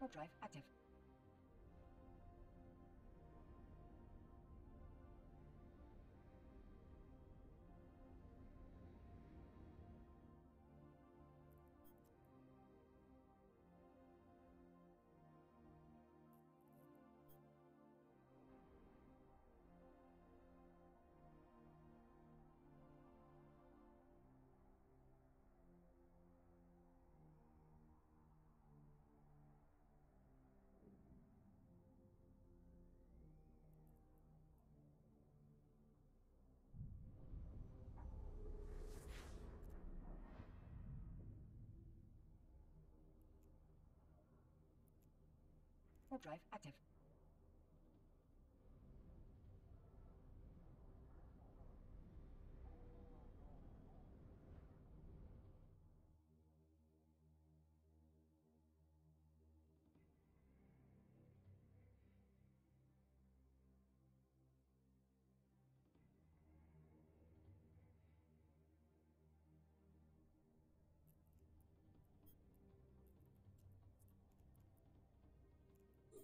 Warp drive active. Drive active.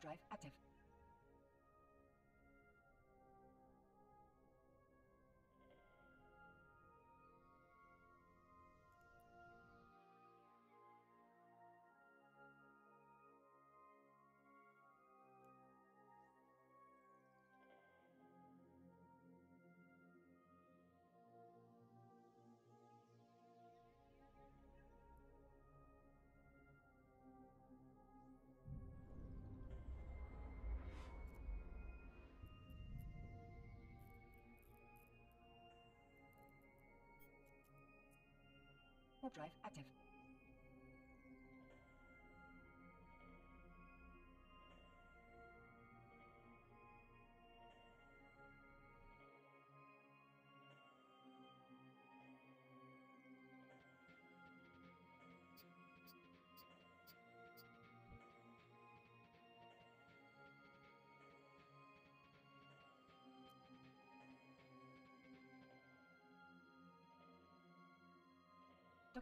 drive active. Drive active.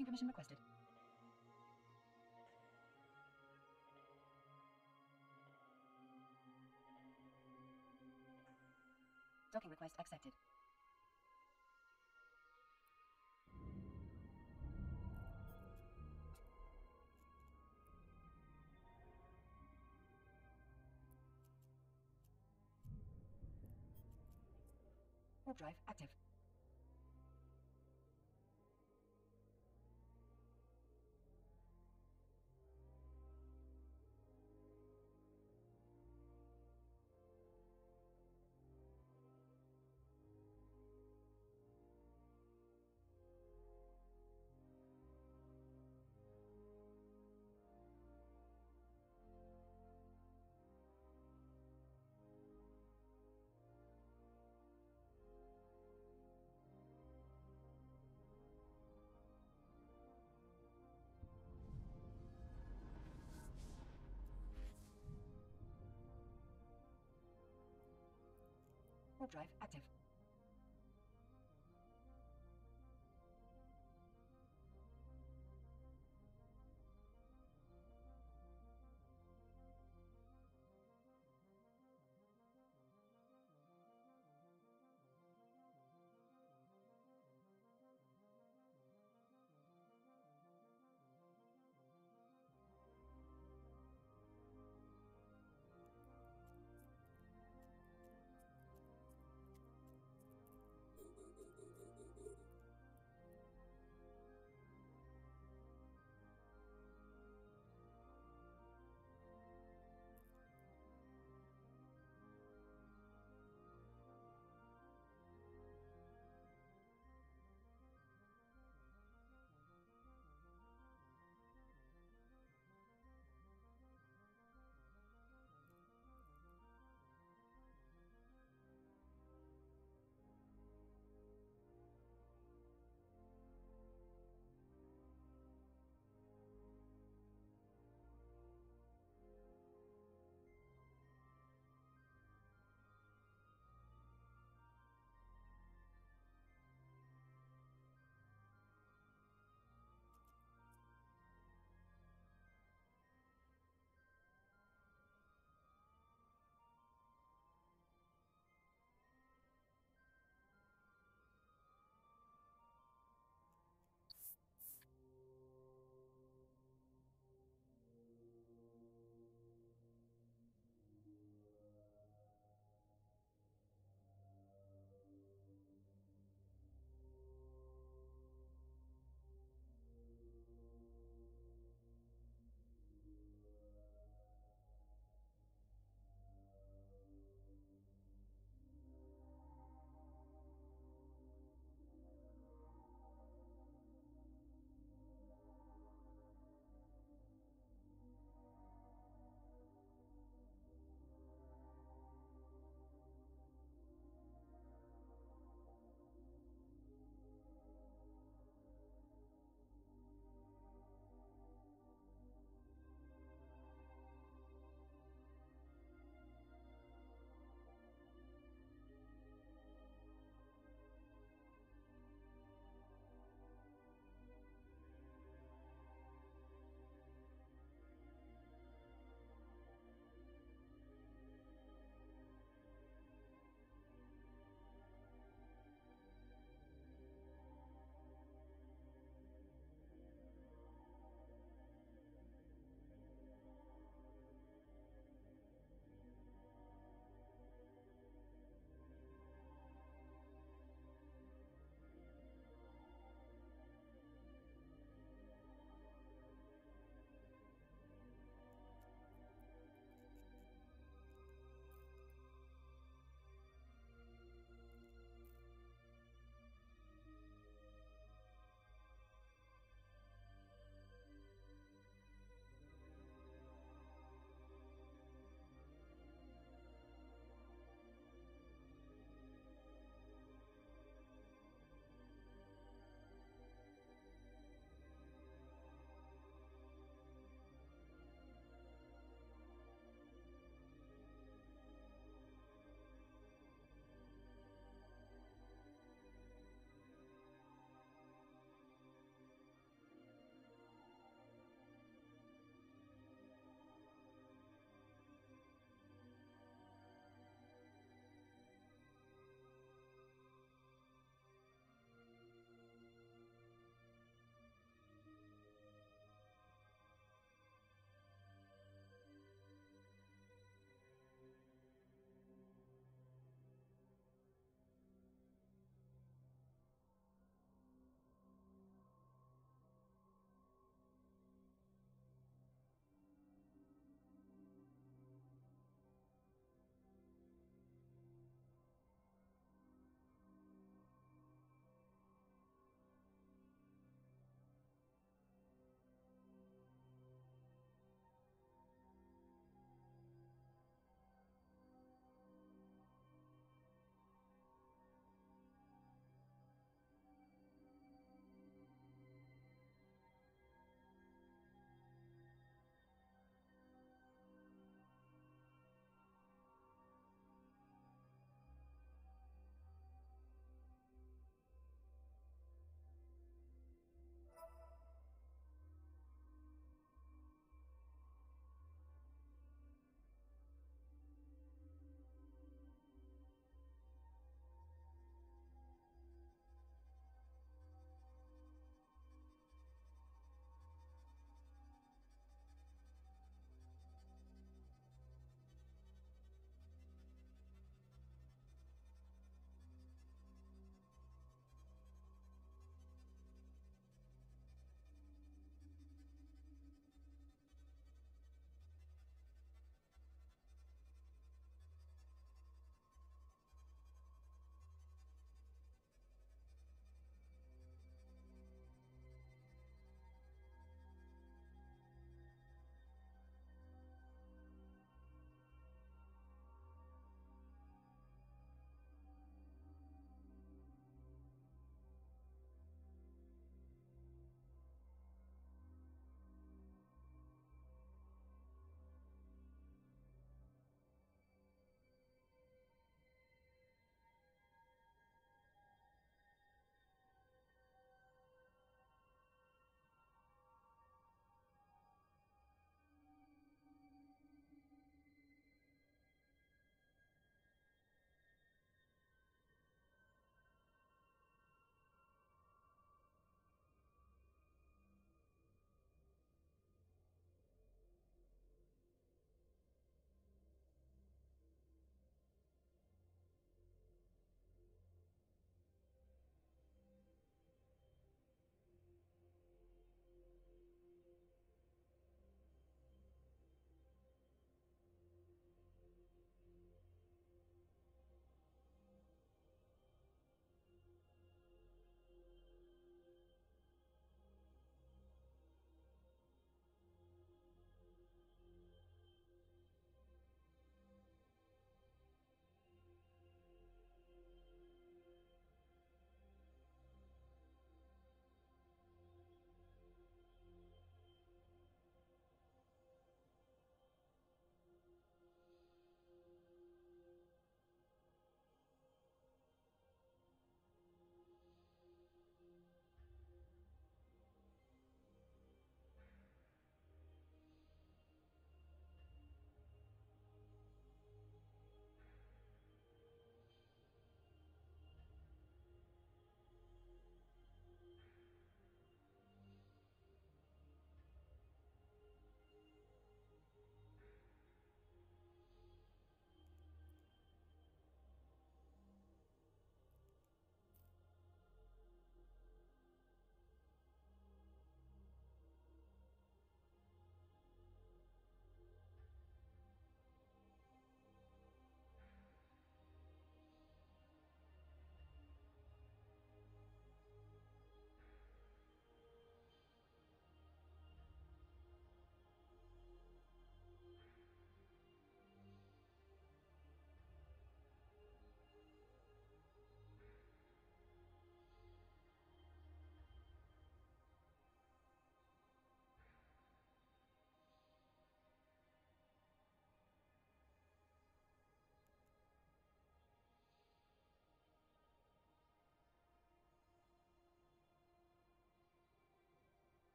Docking permission requested. Docking request accepted. Warp drive active. Drive active.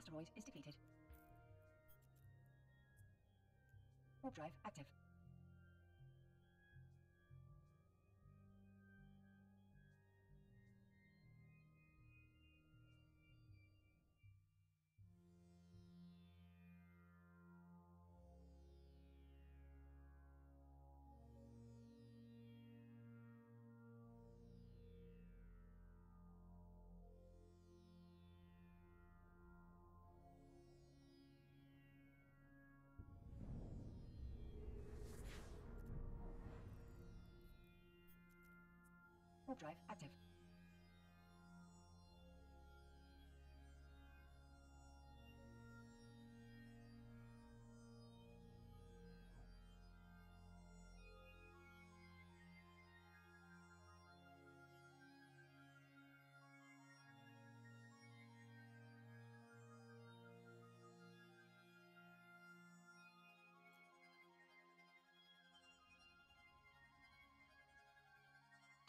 Asteroid is depleted. Warp drive active. Drive active.